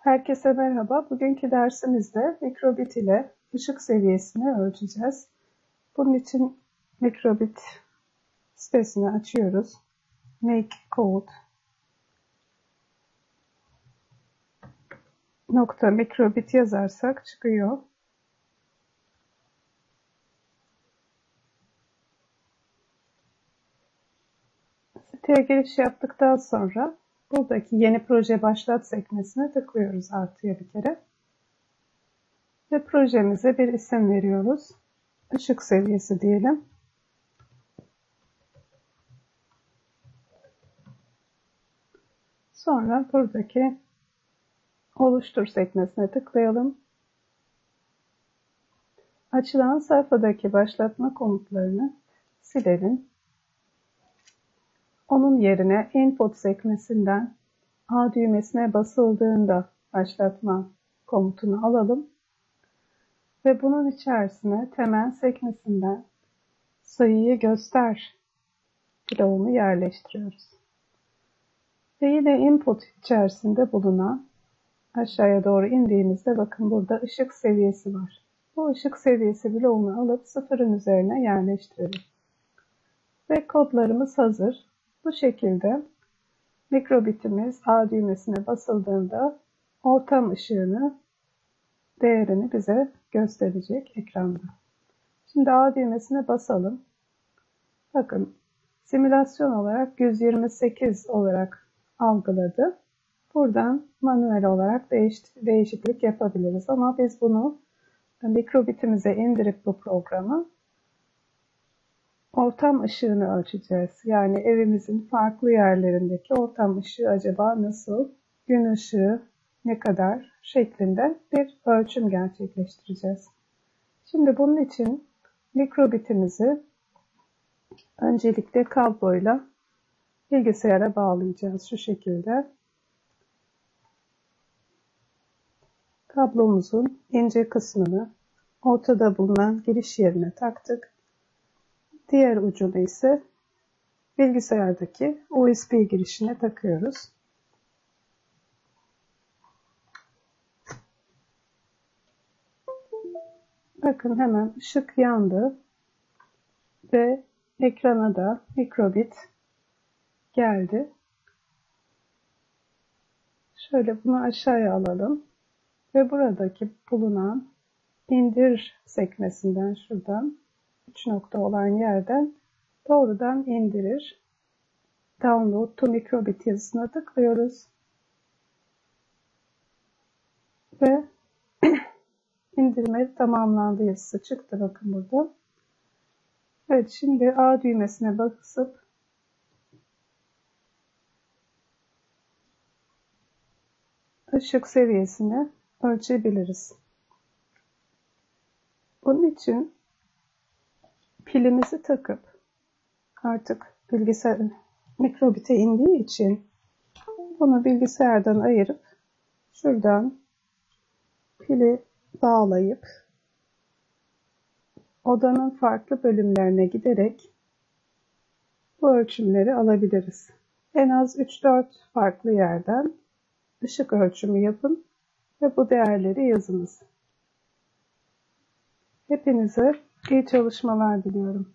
Herkese merhaba. Bugünkü dersimizde mikrobit ile ışık seviyesini ölçeceğiz. Bunun için mikrobit sitesini açıyoruz. Make code nokta mikrobit yazarsak çıkıyor. Siteye giriş yaptıktan sonra buradaki yeni proje başlat sekmesine tıklıyoruz artıya bir kere. Ve projemize bir isim veriyoruz. Işık seviyesi diyelim. Sonra buradaki oluştur sekmesine tıklayalım. Açılan sayfadaki başlatma komutlarını silelim. Onun yerine input sekmesinden A düğmesine basıldığında başlatma komutunu alalım. Ve bunun içerisine temel sekmesinden sayıyı göster bloğunu yerleştiriyoruz. Ve yine input içerisinde bulunan aşağıya doğru indiğimizde bakın burada ışık seviyesi var. Bu ışık seviyesi bloğunu alıp sıfırın üzerine yerleştirelim. Ve kodlarımız hazır. Bu şekilde mikrobitimiz A düğmesine basıldığında ortam ışığını değerini bize gösterecek ekranda. Şimdi A düğmesine basalım. Bakın simülasyon olarak 128 olarak algıladı. Buradan manuel olarak değiş, değişiklik yapabiliriz ama biz bunu mikrobitimize indirip bu programı ortam ışığını ölçeceğiz. Yani evimizin farklı yerlerindeki ortam ışığı acaba nasıl, gün ışığı ne kadar şeklinde bir ölçüm gerçekleştireceğiz. Şimdi bunun için mikrobitimizi öncelikle kabloyla bilgisayara bağlayacağız şu şekilde. Kablomuzun ince kısmını ortada bulunan giriş yerine taktık. Diğer ucunu ise bilgisayardaki USB girişine takıyoruz. Bakın hemen ışık yandı ve ekrana da mikrobit geldi. Şöyle bunu aşağıya alalım ve buradaki bulunan indir sekmesinden şuradan 3 nokta olan yerden doğrudan indirir. Download to microbit yazısına tıklıyoruz. Ve indirme tamamlandı yazısı çıktı bakın burada. Evet şimdi A düğmesine basıp ışık seviyesini ölçebiliriz. Bunun için pilimizi takıp artık bilgisayar mikrobite indiği için bunu bilgisayardan ayırıp şuradan pili bağlayıp odanın farklı bölümlerine giderek bu ölçümleri alabiliriz. En az 3-4 farklı yerden ışık ölçümü yapın ve bu değerleri yazınız. Hepinize iyi çalışmalar diliyorum.